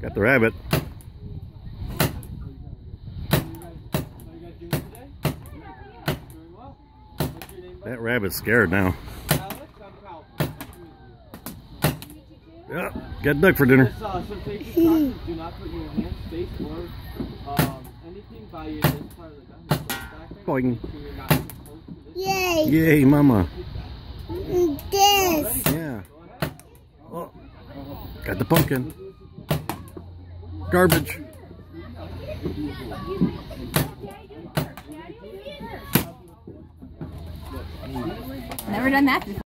Got the rabbit. That rabbit's scared now. Yeah, got duck for dinner. Uh, some safety precautions. Do not put your hands, face, or um, anything by this part of the gun. Boing. so you're not exposed to this. Yay! Yay, mama. This. Yeah. Oh, got the pumpkin. Garbage. Never done that before.